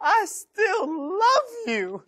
I still love you.